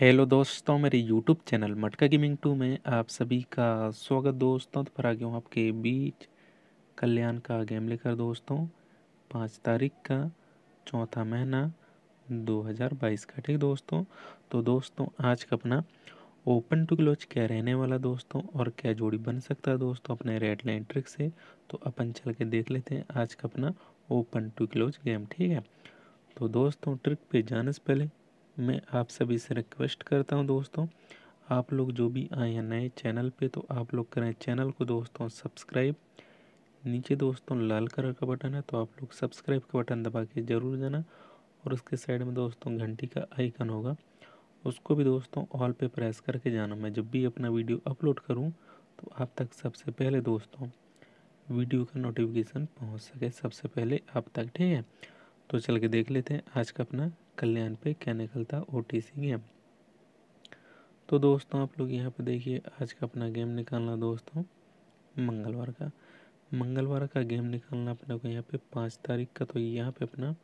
Hello दोस्तों, मेरे YouTube channel Matka gaming two में आप सभी का स्वागत दोस्तों। तो फिर आ गया हूँ आपके बीच कल्याण का गेम लेकर दोस्तों। पाँच तारीख का चौथा महीना 2022 का, ठीक दोस्तों? तो दोस्तों, आज का अपना ओपन टू क्लोज क्या रहने वाला दोस्तों और क्या जोड़ी बन सकता है दोस्तों अपने रेड लाइन ट्रिक से। तो अपन चल के देख लेते हैं आज का अपना ओपन टू क्लोज गेम, ठीक है? तो दोस्तों, ट्रिक पे जाने से पहले मैं आप सभी से रिक्वेस्ट करता हूँ दोस्तों, आप लोग जो भी आए हैं नए चैनल पे तो आप लोग करें चैनल को दोस्तों सब्सक्राइब नीचे दोस्तों लाल कलर का बटन है तो आप लोग सब्सक्राइब का बटन दबा के ज़रूर जाना। और उसके साइड में दोस्तों घंटी का आइकन होगा। उसको भी दोस्तों ऑल पे प्रेस करके जाना। मैं जब भी अपना वीडियो अपलोड करूँ तो आप तक सबसे पहले दोस्तों वीडियो का नोटिफिकेशन पहुँच सके। सबसे पहले आप तक, ठीक है? तो चल के देख लेते हैं आज का अपना कल्याण पे क्या निकलता ओ टी सी गेम। तो दोस्तों, आप लोग यहाँ पे देखिए, आज का अपना गेम निकालना दोस्तों, मंगलवार का। मंगलवार का गेम निकालना अपने को यहाँ पे पाँच तारीख का तो यहाँ पे अपना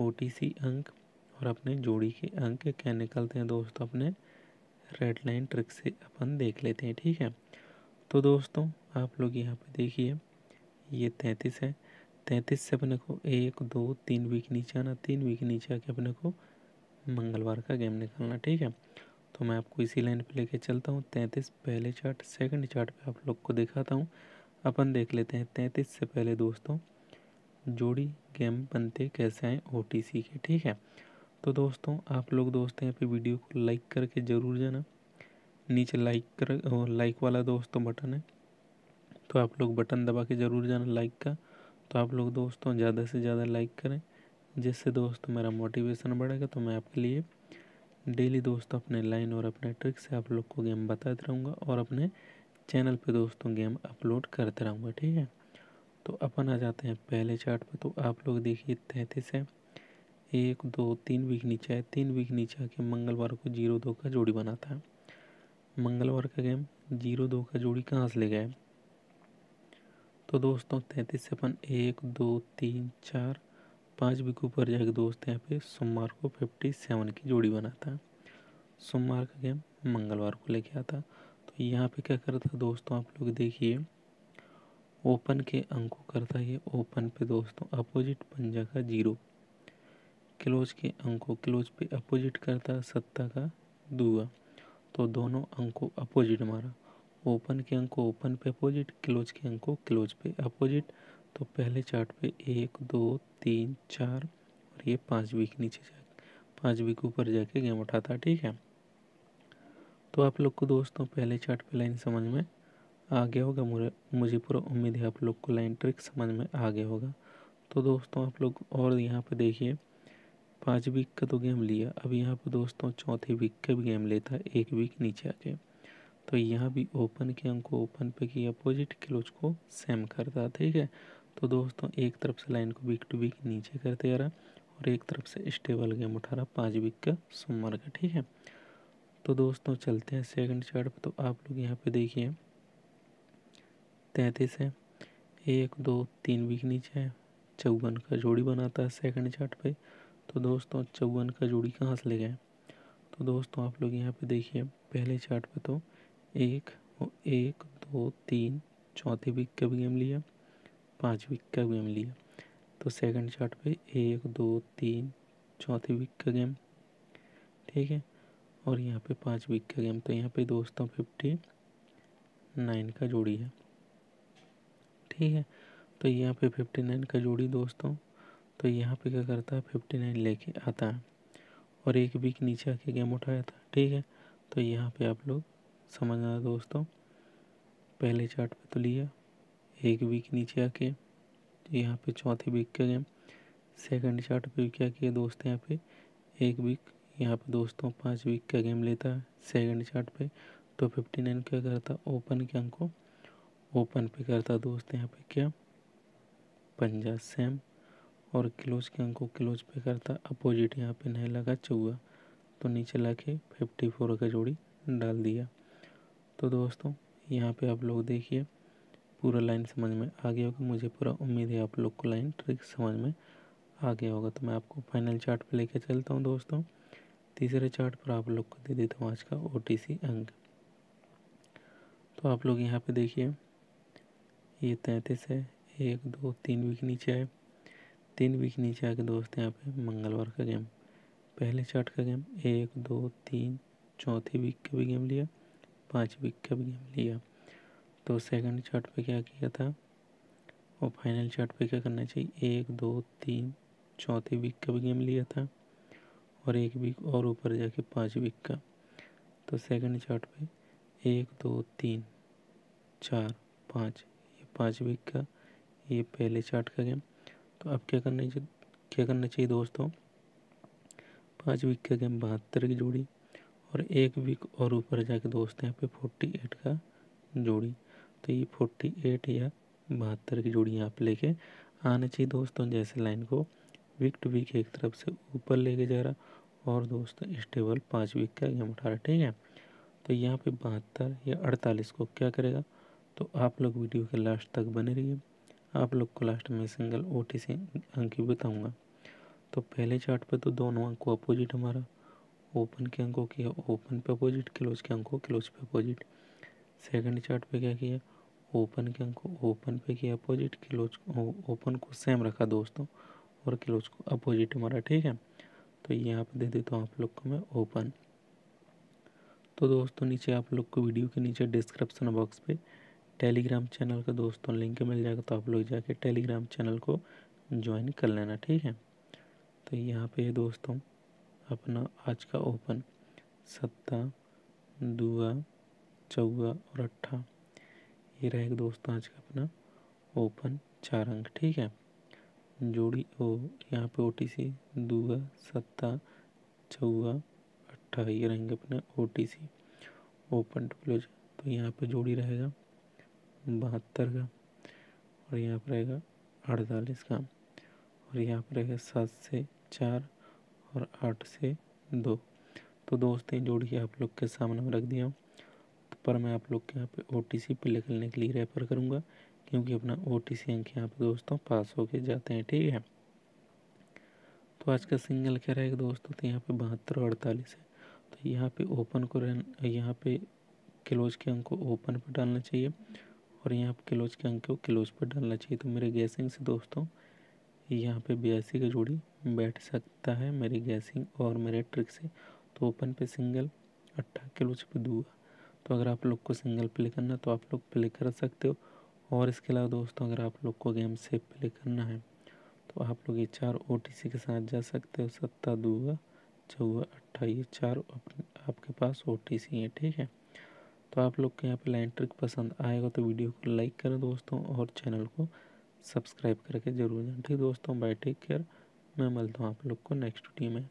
ओ टी सी अंक और अपने जोड़ी के अंक क्या निकलते हैं दोस्तों, अपने रेड लाइन ट्रिक से अपन देख लेते हैं, ठीक है? तो दोस्तों, आप लोग यहाँ पे देखिए, ये तैंतीस है। तैंतीस से अपने को एक, दो, तीन वीक नीचे आना, तीन वीक नीचे आके अपने को मंगलवार का गेम निकालना, ठीक है? तो मैं आपको इसी लाइन पे लेके चलता हूँ। तैंतीस पहले चार्ट सेकंड चार्ट पे आप लोग को दिखाता हूँ। अपन देख लेते हैं तैंतीस से पहले दोस्तों, जोड़ी गेम बनते कैसे आए ओ के, ठीक है? तो दोस्तों, आप लोग दोस्त यहाँ पे वीडियो को लाइक करके ज़रूर जाना। नीचे लाइक कर लाइक वाला दोस्तों बटन है तो आप लोग बटन दबा के ज़रूर जाना लाइक का। तो आप लोग दोस्तों ज़्यादा से ज़्यादा लाइक करें, जिससे दोस्त मेरा मोटिवेशन बढ़ेगा। तो मैं आपके लिए डेली दोस्तों अपने लाइन और अपने ट्रिक से आप लोग को गेम बताते रहूँगा और अपने चैनल पे दोस्तों गेम अपलोड करते रहूँगा, ठीक है? तो अपन आ जाते हैं पहले चार्ट पे। तो आप लोग देखिए तैंतीस है। एक, दो, तीन वीक नीचे है तीन वीक नीचे आके मंगलवार को ज़ीरो दो का जोड़ी बनाता है। मंगलवार का गेम ज़ीरो दो का जोड़ी कहाँ से ले गए तो दोस्तों, तैंतीस से अपन एक, दो, तीन, चार, पाँच भी ऊपर जाके दोस्त यहाँ पे सोमवार को फिफ्टी सेवन की जोड़ी बनाता है। सोमवार का गेम मंगलवार को लेके आता तो यहाँ पे क्या करता दोस्तों, आप लोग देखिए। ओपन के अंकों करता है ओपन पे दोस्तों अपोजिट पंजा का ज़ीरो क्लोज के अंकों क्लोज पे अपोजिट करता सत्ता का दुआ। तो दोनों अंकों अपोजिट मारा। ओपन के अंक को ओपन पे अपोजिट, क्लोज के अंक को क्लोज पे अपोजिट। तो पहले चार्ट पे एक, दो, तीन, चार और ये पाँच वीक नीचे जा, पाँच वीक ऊपर जाके गेम उठाता, ठीक है? तो आप लोग को दोस्तों, पहले चार्ट पे लाइन समझ में आ गया होगा। मुझे मुझे पूरा उम्मीद है आप लोग को लाइन ट्रिक समझ में आ गया होगा। तो दोस्तों, आप लोग और यहाँ पे देखिए, पाँच वीक का तो गेम लिया। अब यहाँ पे दोस्तों, चौथे वीक का भी गेम लेता है एक वीक नीचे आके तो यहाँ भी ओपन के अंक को ओपन पे की अपोजिट क्लोज को सेम करता, ठीक है? तो दोस्तों, एक तरफ़ से लाइन को वीक टू वीक नीचे करते आ रहा और एक तरफ़ से स्टेबल गेम उठा रहा पाँच वीक का सोमवार का, ठीक है? तो दोस्तों, चलते हैं सेकंड चार्ट पे। तो आप लोग यहाँ पे देखिए, तैंतीस है, एक, दो, तीन वीक नीचे है, चौवन का जोड़ी बनाता है सेकंड चार्ट पे। तो दोस्तों, चौवन का जोड़ी कहाँ से ले गए? तो दोस्तों, आप लोग यहाँ पे देखिए, पहले चार्ट पे तो एक एक, दो, तीन, चौथे वीक का भी गेम लिया, पाँच वीक का भी गेम लिया। तो सेकंड चार्ट पे एक, दो, तीन, चौथे वीक का गेम ठीक है? और यहाँ पे पाँच वीक का गेम तो यहाँ पे दोस्तों फिफ्टी नाइन का जोड़ी है, ठीक है? तो यहाँ पे फिफ्टी नाइन का जोड़ी दोस्तों तो यहाँ पे क्या करता है? फिफ्टी नाइन लेके आता है। और एक वीक नीचे आके गेम उठाया था, ठीक है? तो यहाँ पे आप लोग समझना दोस्तों। पहले चार्ट पे तो लिया। एक वीक नीचे आके, यहाँ पे चौथे वीक का गेम सेकंड चार्ट पे क्या किया दोस्त यहाँ पे? एक वीक यहाँ पे दोस्तों पाँच वीक का गेम लेता है। सेकंड चार्ट पे तो फिफ्टी नाइन क्या करता? ओपन के अंक को। ओपन पे करता दोस्त यहाँ पे क्या? पंजा सेम और क्लोज के अंक को क्लोज पे करता। अपोजिट यहाँ पे नहीं लगा चौवा। तो नीचे ला के फिफ्टी फोर का जोड़ी डाल दिया। तो दोस्तों, यहाँ पे आप लोग देखिए, पूरा लाइन समझ में आ गया होगा। मुझे पूरा उम्मीद है आप लोग को लाइन ट्रिक समझ में आ गया होगा। तो मैं आपको फाइनल चार्ट पे लेके चलता हूँ दोस्तों। तीसरे चार्ट पर आप लोग को दे देता हूँ आज का ओटीसी अंक। तो आप लोग यहाँ पे देखिए, ये तैंतीस है, एक, दो, तीन वीक नीचे आए तीन वीक नीचे आके दोस्त यहाँ पे मंगलवार का गेम पहले चार्ट का गेम एक, दो, तीन, चौथी वीक का भी गेम लिया। पाँच वीक का भी गेम लिया। तो सेकंड चार्ट पे क्या किया था? और फाइनल चार्ट पे क्या करना चाहिए? एक, दो, तीन, चौथी वीक का भी गेम लिया था। और एक वीक और ऊपर जाके पाँच वीक का। तो सेकंड चार्ट पे एक, दो, तीन, चार, पाँच, ये पाँच वीक का, ये पहले चार्ट का गेम। तो अब क्या करना चाहिए? क्या करना चाहिए दोस्तों? पाँच वीक का गेम बहत्तर की जोड़ी। और एक वीक और ऊपर जाके दोस्त यहाँ पे फोर्टी एट का जोड़ी। तो ये फोर्टी एट या बहत्तर की जोड़ी यहाँ पे लेके आना चाहिए दोस्तों, जैसे लाइन को वीक टू वीक एक तरफ़ से ऊपर लेके जा रहा और दोस्तों स्टेबल पाँच वीक का गेम उठा रहा ठीक है? तो यहाँ पे बहत्तर या अड़तालीस को क्या करेगा? तो आप लोग वीडियो के लास्ट तक बने रहिए। आप लोग को लास्ट में सिंगल ओ टी सी अंक भी बताऊँगा। तो पहले चार्ट पे तो दोनों अंक को अपोजिट हमारा ओपन के अंकों की ओपन पे अपोजिट क्लोज के अंकों क्लोज पे अपोजिट सेकंड चार्ट पे क्या किया? ओपन के अंकों ओपन पे किया अपोजिट क्लोज ओपन को सेम रखा दोस्तों, और क्लोज को अपोजिट हमारा ठीक है? तो यहाँ पे दे देता हूँ आप लोग को मैं ओपन तो दोस्तों, नीचे आप लोग को वीडियो के नीचे डिस्क्रिप्शन बॉक्स पे टेलीग्राम चैनल का दोस्तों लिंक मिल जाएगा तो आप लोग जाके टेलीग्राम चैनल को ज्वाइन कर लेना, ठीक है? तो यहाँ पे दोस्तों अपना आज का ओपन। सत्ता, दुआ चौवा और अट्ठा। ये रहेगा दोस्तों आज का अपना ओपन चार अंक, ठीक है? जोड़ी ओ, यहाँ पे ओ टी सी दुआ, सत्ता चौवा अट्ठा, ये रहेंगे अपने O T C open to close तो यहाँ पे जोड़ी रहेगा बहत्तर का और यहाँ पर रहेगा अड़तालीस का और यहाँ पर रहेगा सात से चार। और आठ से दो। तो दोस्त, ये जोड़ के आप लोग के सामने में रख दिया हूँ। तो पर मैं आप लोग के यहाँ पे ओ टी सी प्ले करने के लिए रेफर करूँगा, क्योंकि अपना ओ टी सी अंक यहाँ पे दोस्तों पास होके जाते हैं, ठीक है? तो आज का सिंगल क्या रहेगा दोस्तों? तो यहाँ पे बहत्तर और अड़तालीस है। तो यहाँ पे ओपन को रहना, यहाँ पे क्लोज के अंक को ओपन पर डालना चाहिए और यहाँ पे क्लोज के अंक को क्लोज पर डालना चाहिए। तो मेरे गैसिंग से दोस्तों यहाँ पे बयासी का जोड़ी बैठ सकता है मेरी गैसिंग और मेरे ट्रिक से। तो ओपन पे सिंगल अट्ठा क्लोज पे दूआ तो अगर आप लोग को सिंगल प्ले करना है तो आप लोग प्ले कर सकते हो। और इसके अलावा दोस्तों, अगर आप लोग को गेम से प्ले करना है तो आप लोग ये चार ओटीसी के साथ जा सकते हो। सत्ता, दूआ चौवा अट्ठा, ये चार आपके पास ओ टी सी है, ठीक है? तो आप लोग के यहाँ पे लाइन ट्रिक पसंद आएगा तो वीडियो को लाइक करें दोस्तों और चैनल को सब्सक्राइब करके ज़रूर जाए ठीक दोस्तों बाय टेक केयर मैं मिलता हूँ आप लोग को नेक्स्ट वीडियो में।